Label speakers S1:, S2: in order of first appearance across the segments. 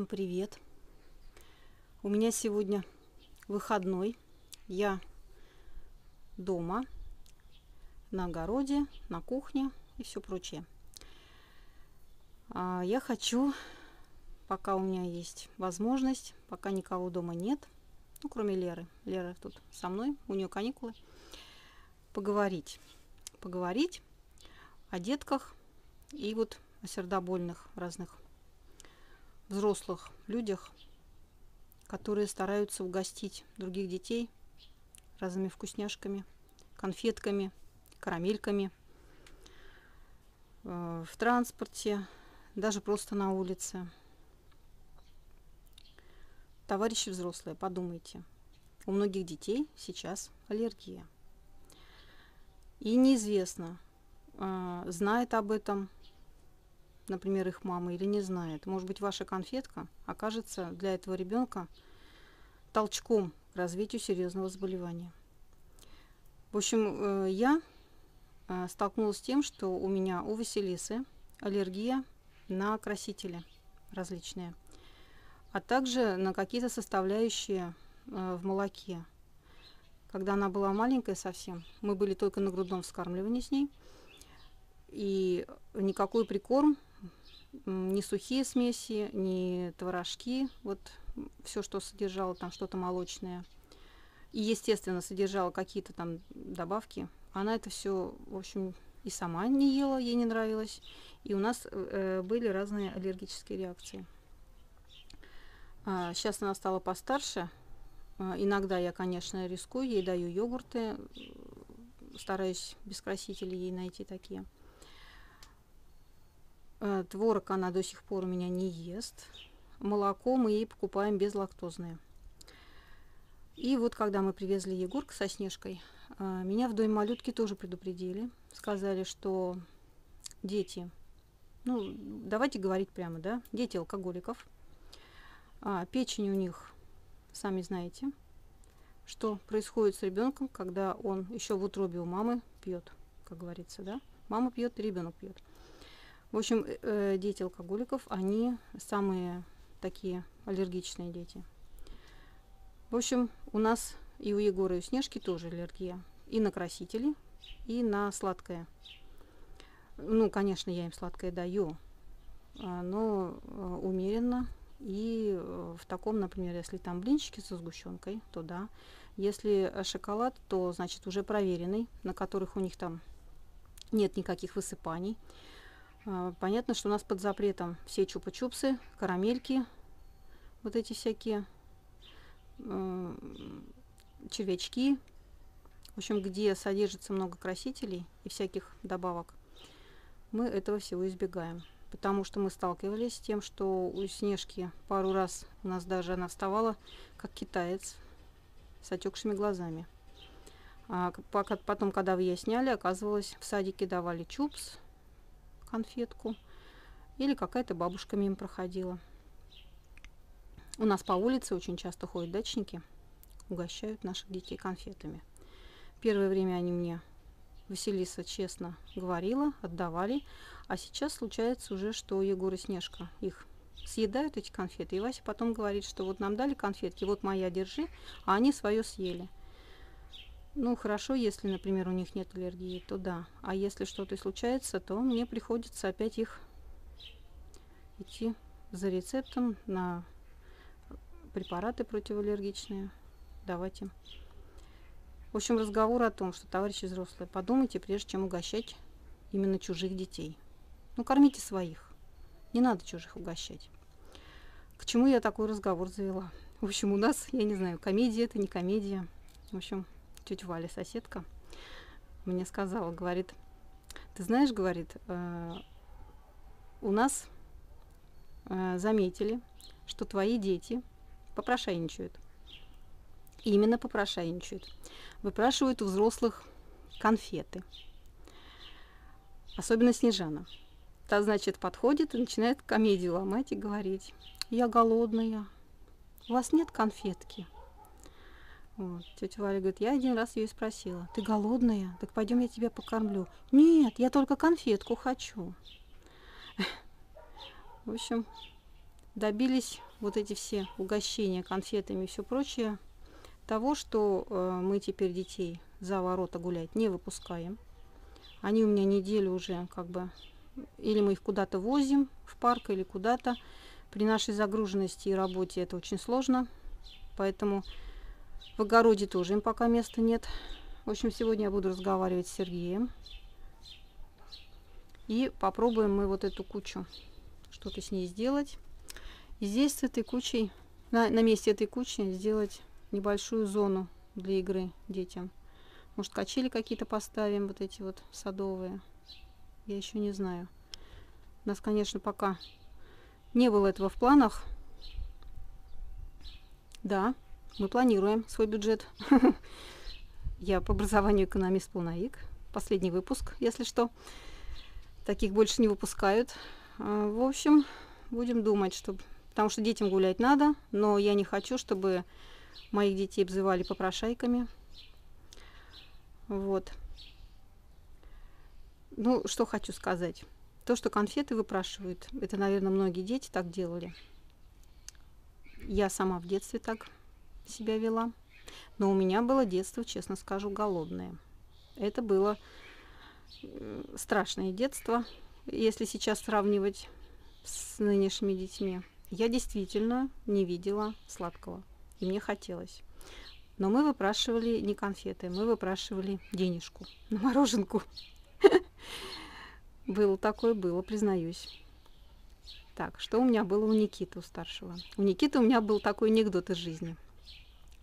S1: Всем привет! У меня сегодня выходной. Я дома, на огороде, на кухне и все прочее. А я хочу, пока у меня есть возможность, пока никого дома нет, ну, кроме Леры. Лера тут со мной, у нее каникулы, поговорить. Поговорить о детках и вот о сердобольных разных взрослых людях, которые стараются угостить других детей разными вкусняшками, конфетками, карамельками э, в транспорте, даже просто на улице. Товарищи взрослые, подумайте. У многих детей сейчас аллергия. И неизвестно, э, знает об этом например, их мама или не знает. Может быть, ваша конфетка окажется для этого ребенка толчком к развитию серьезного заболевания. В общем, э, я э, столкнулась с тем, что у меня у Василисы аллергия на красители различные, а также на какие-то составляющие э, в молоке. Когда она была маленькая совсем, мы были только на грудном вскармливании с ней, и никакой прикорм ни сухие смеси, ни творожки, вот все, что содержало там что-то молочное. И, естественно, содержало какие-то там добавки. Она это все, в общем, и сама не ела, ей не нравилось. И у нас э, были разные аллергические реакции. А, сейчас она стала постарше. А, иногда я, конечно, рискую, ей даю йогурты, стараюсь без красителей ей найти такие. Э, творог она до сих пор у меня не ест. Молоко мы ей покупаем безлактозное. И вот когда мы привезли Егорка со Снежкой, э, меня в доме малютки тоже предупредили. Сказали, что дети, ну, давайте говорить прямо, да, дети алкоголиков, а, печень у них, сами знаете, что происходит с ребенком, когда он еще в утробе у мамы пьет, как говорится, да. Мама пьет, ребенок пьет. В общем, э, э, дети алкоголиков, они самые такие аллергичные дети. В общем, у нас и у Егора, и у Снежки тоже аллергия. И на красители, и на сладкое. Ну, конечно, я им сладкое даю, а, но э, умеренно. И в таком, например, если там блинчики со сгущенкой, то да. Если шоколад, то, значит, уже проверенный, на которых у них там нет никаких высыпаний. А, понятно, что у нас под запретом все чупа-чупсы, карамельки, вот эти всякие червячки. В общем, где содержится много красителей и всяких добавок, мы этого всего избегаем. Потому что мы сталкивались с тем, что у Снежки пару раз у нас даже она вставала, как китаец, с отекшими глазами. А потом, когда выясняли, оказывалось, в садике давали чупс, конфетку. Или какая-то бабушка мимо проходила. У нас по улице очень часто ходят дачники, угощают наших детей конфетами. Первое время они мне, Василиса честно говорила, отдавали. А сейчас случается уже, что Егор и Снежка их съедают, эти конфеты. И Вася потом говорит, что вот нам дали конфетки, вот моя, держи, а они свое съели. Ну, хорошо, если, например, у них нет аллергии, то да. А если что-то случается, то мне приходится опять их идти за рецептом на препараты противоаллергичные, давать им. В общем, разговор о том, что, товарищи взрослые, подумайте, прежде чем угощать именно чужих детей. Ну, кормите своих. Не надо чужих угощать. К чему я такой разговор завела? В общем, у нас, я не знаю, комедия это, не комедия. В общем, тетя Валя, соседка, мне сказала, говорит, ты знаешь, говорит, э, у нас э, заметили, что твои дети попрошайничают. Именно попрошайничают. Выпрашивают у взрослых конфеты. Особенно Снежана. Та, значит, подходит и начинает комедию ломать и говорить. Я голодная. У вас нет конфетки? Вот. Тетя Валя говорит, я один раз ее спросила, ты голодная? Так пойдем я тебя покормлю. Нет, я только конфетку хочу. В общем, добились вот эти все угощения конфетами и все прочее того, что э, мы теперь детей за ворота гулять не выпускаем. Они у меня неделю уже как бы или мы их куда-то возим в парк или куда-то. При нашей загруженности и работе это очень сложно, поэтому в огороде тоже им пока места нет. В общем, сегодня я буду разговаривать с Сергеем. И попробуем мы вот эту кучу что-то с ней сделать. И здесь с этой кучей, на, на месте этой кучи сделать небольшую зону для игры детям. Может, качели какие-то поставим, вот эти вот садовые. Я еще не знаю. У нас, конечно, пока не было этого в планах. Да, мы планируем свой бюджет. Я по образованию экономист-полновик. Последний выпуск, если что. Таких больше не выпускают. А, в общем, будем думать, что... Потому что детям гулять надо, но я не хочу, чтобы моих детей обзывали попрошайками. Вот. Ну, что хочу сказать. То, что конфеты выпрашивают, это, наверное, многие дети так делали. Я сама в детстве так себя вела. Но у меня было детство, честно скажу, голодное. Это было страшное детство, если сейчас сравнивать с нынешними детьми. Я действительно не видела сладкого, и мне хотелось. Но мы выпрашивали не конфеты, мы выпрашивали денежку на мороженку. Было такое, было, признаюсь. Так, что у меня было у Никиты, у старшего? У Никиты у меня был такой анекдот из жизни –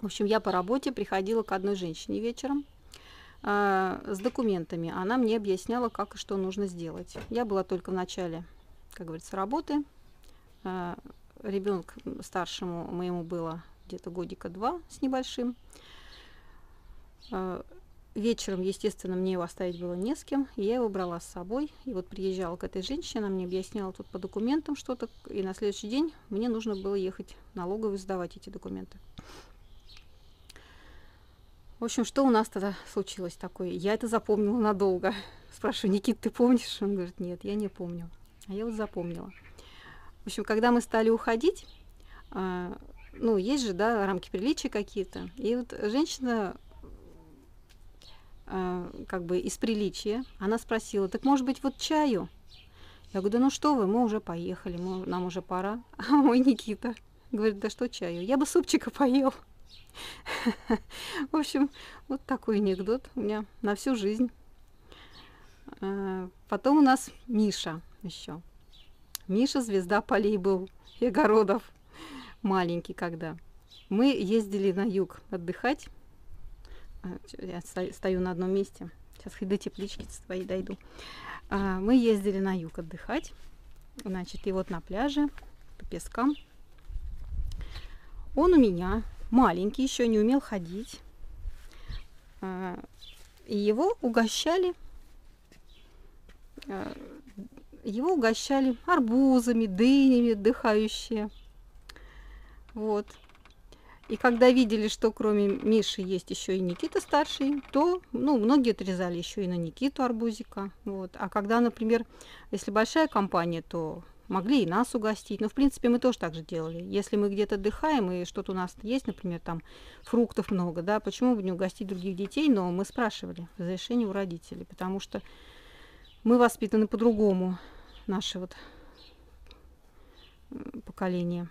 S1: в общем, я по работе приходила к одной женщине вечером э, с документами. Она мне объясняла, как и что нужно сделать. Я была только в начале, как говорится, работы. Э, ребенок старшему моему было где-то годика два с небольшим. Э, вечером, естественно, мне его оставить было не с кем, я его брала с собой. И вот приезжала к этой женщине, она мне объясняла тут по документам что-то, и на следующий день мне нужно было ехать налоговую сдавать эти документы. В общем, что у нас тогда случилось такое? Я это запомнила надолго. Спрашиваю, Никит, ты помнишь? Он говорит, нет, я не помню. А я вот запомнила. В общем, когда мы стали уходить, э, ну, есть же, да, рамки приличия какие-то. И вот женщина, э, как бы из приличия, она спросила, так может быть вот чаю? Я говорю, да ну что вы, мы уже поехали, мы, нам уже пора. А мой Никита говорит, да что чаю? Я бы супчика поел. В общем, вот такой анекдот у меня на всю жизнь. А, потом у нас Миша еще. Миша звезда полей был и огородов. Маленький когда. Мы ездили на юг отдыхать. А, я стою на одном месте. Сейчас хоть до теплички своей дойду. А, мы ездили на юг отдыхать. Значит, и вот на пляже по пескам. Он у меня маленький, еще не умел ходить. А, и его угощали, а, его угощали арбузами, дынями отдыхающие. Вот. И когда видели, что кроме Миши есть еще и Никита старший, то ну, многие отрезали еще и на Никиту арбузика. Вот. А когда, например, если большая компания, то могли и нас угостить. Но, в принципе, мы тоже так же делали. Если мы где-то отдыхаем, и что-то у нас есть, например, там фруктов много, да, почему бы не угостить других детей? Но мы спрашивали разрешение у родителей, потому что мы воспитаны по-другому, наше вот поколение.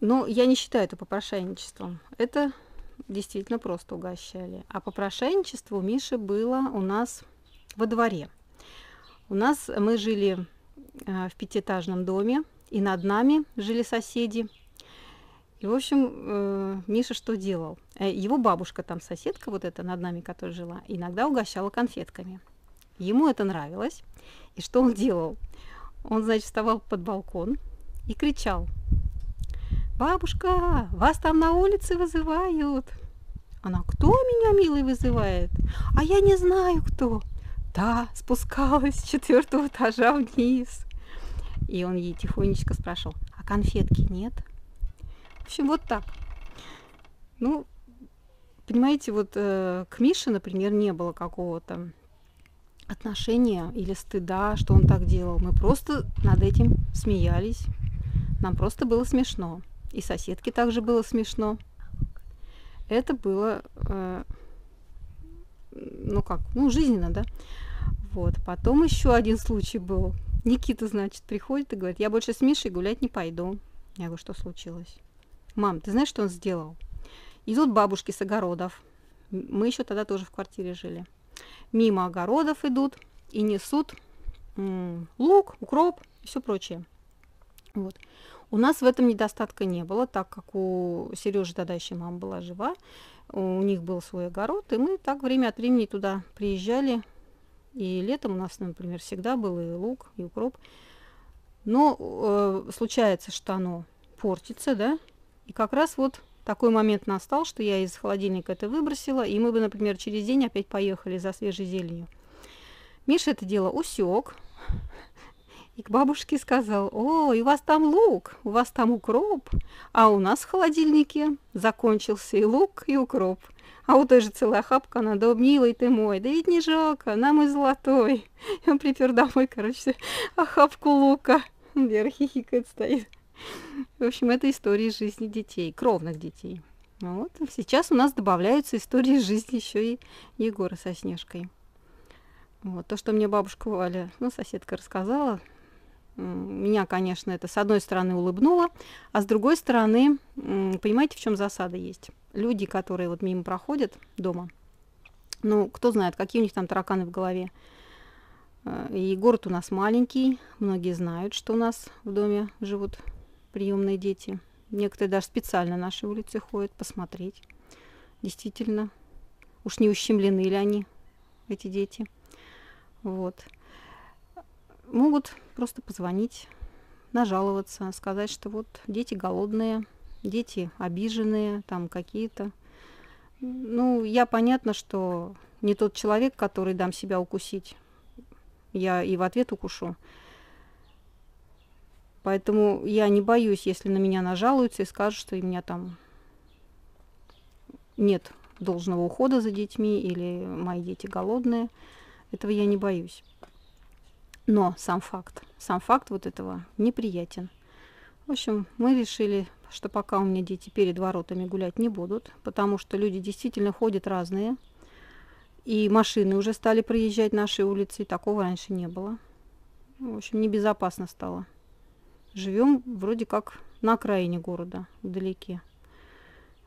S1: Но я не считаю это попрошайничеством. Это действительно просто угощали. А попрошайничество у Миши было у нас во дворе – у нас мы жили э, в пятиэтажном доме, и над нами жили соседи. И, в общем, э, Миша что делал? Э, его бабушка, там соседка вот эта над нами, которая жила, иногда угощала конфетками. Ему это нравилось. И что он делал? Он, значит, вставал под балкон и кричал. «Бабушка, вас там на улице вызывают!» Она, кто меня, милый, вызывает? А я не знаю, кто. Да, спускалась с четвертого этажа вниз. И он ей тихонечко спрашивал, а конфетки нет? В общем, вот так. Ну, понимаете, вот э, к Мише, например, не было какого-то отношения или стыда, что он так делал. Мы просто над этим смеялись. Нам просто было смешно. И соседке также было смешно. Это было, э, ну как, ну жизненно, да. Вот. Потом еще один случай был. Никита, значит, приходит и говорит, я больше с Мишей гулять не пойду. Я говорю, что случилось? Мам, ты знаешь, что он сделал? Идут бабушки с огородов. Мы еще тогда тоже в квартире жили. Мимо огородов идут и несут лук, укроп и все прочее. Вот. У нас в этом недостатка не было, так как у Сережи тогда еще мама была жива, у них был свой огород, и мы так время от времени туда приезжали. И летом у нас, например, всегда был и лук, и укроп. Но э, случается, что оно портится, да, и как раз вот такой момент настал, что я из холодильника это выбросила, и мы бы, например, через день опять поехали за свежей зеленью. Миша это дело усек, и к бабушке сказал, о, и у вас там лук, у вас там укроп, а у нас в холодильнике закончился и лук, и укроп. А у той же целая хапка, она, да милый ты мой, да ведь не жалко, нам и золотой. И он припер домой, короче, охапку лука. Вера хихикает стоит. В общем, это истории жизни детей, кровных детей. Вот. Сейчас у нас добавляются истории жизни еще и Егора со Снежкой. Вот. То, что мне бабушка Валя, ну, соседка рассказала, меня, конечно, это с одной стороны улыбнуло, а с другой стороны, понимаете, в чем засада есть? Люди, которые вот мимо проходят дома, ну, кто знает, какие у них там тараканы в голове. Э, и город у нас маленький, многие знают, что у нас в доме живут приемные дети. Некоторые даже специально на нашей улице ходят посмотреть. Действительно, уж не ущемлены ли они, эти дети. Вот. Могут просто позвонить, нажаловаться, сказать, что вот дети голодные, дети обиженные, там какие-то. Ну, я понятно, что не тот человек, который дам себя укусить. Я и в ответ укушу. Поэтому я не боюсь, если на меня нажалуются и скажут, что у меня там нет должного ухода за детьми или мои дети голодные. Этого я не боюсь. Но сам факт, сам факт вот этого неприятен. В общем, мы решили, что пока у меня дети перед воротами гулять не будут, потому что люди действительно ходят разные. И машины уже стали проезжать нашей улицы, и такого раньше не было. В общем, небезопасно стало. Живем вроде как на окраине города, вдалеке.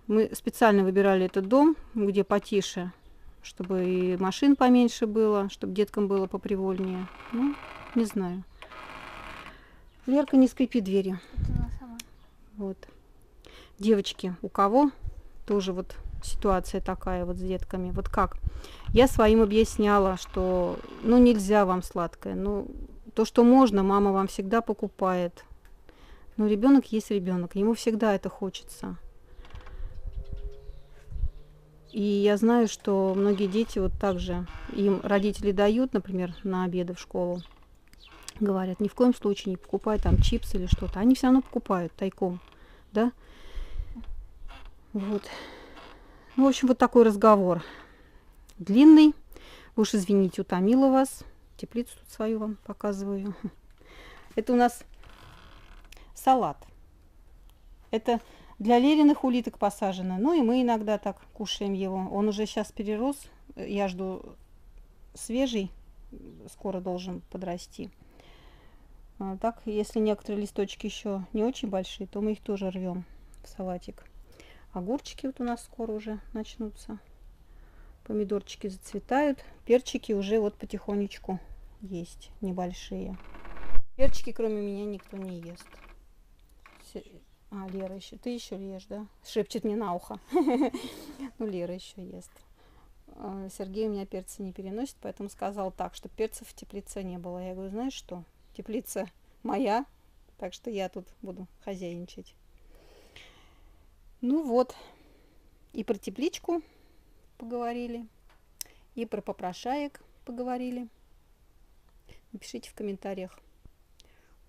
S1: Мы специально выбирали этот дом, где потише, чтобы и машин поменьше было, чтобы деткам было попривольнее. Ну, не знаю. Лерка, не скрипи двери. Вот. Девочки, у кого тоже вот ситуация такая вот с детками. Вот как? Я своим объясняла, что ну нельзя вам сладкое. Ну, то, что можно, мама вам всегда покупает. Но ребенок есть ребенок, ему всегда это хочется. И я знаю, что многие дети вот так же, им родители дают, например, на обеды в школу, говорят, ни в коем случае не покупай там чипсы или что-то. Они все равно покупают тайком, да? Вот. Ну, в общем, вот такой разговор. Длинный. Уж извините, утомила вас. Теплицу тут свою вам показываю. Это у нас салат. Это для лериных улиток посажено. Ну и мы иногда так кушаем его. Он уже сейчас перерос. Я жду свежий. Скоро должен подрасти. А так, если некоторые листочки еще не очень большие, то мы их тоже рвем в салатик. Огурчики вот у нас скоро уже начнутся. Помидорчики зацветают. Перчики уже вот потихонечку есть небольшие. Перчики кроме меня никто не ест. А, Лера еще. Ты еще ешь, да? Шепчет мне на ухо. Ну, Лера еще ест. А, Сергей у меня перцы не переносит, поэтому сказал так, что перцев в теплице не было. Я говорю, знаешь что? Теплица моя, так что я тут буду хозяйничать. Ну вот, и про тепличку поговорили, и про попрошаек поговорили. Напишите в комментариях,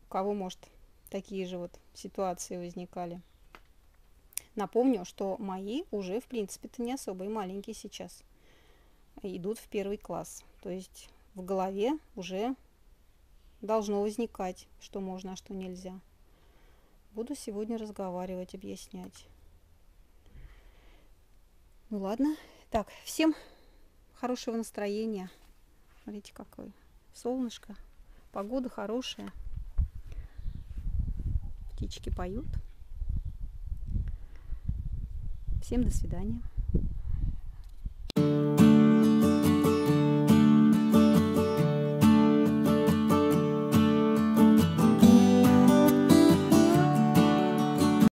S1: у кого, может, такие же вот ситуации возникали. Напомню, что мои уже, в принципе-то, не особо и маленькие сейчас. Идут в первый класс. То есть в голове уже должно возникать, что можно, а что нельзя. Буду сегодня разговаривать, объяснять. Ну ладно. Так, всем хорошего настроения. Смотрите, какое солнышко. Погода хорошая. Птички поют. Всем до свидания.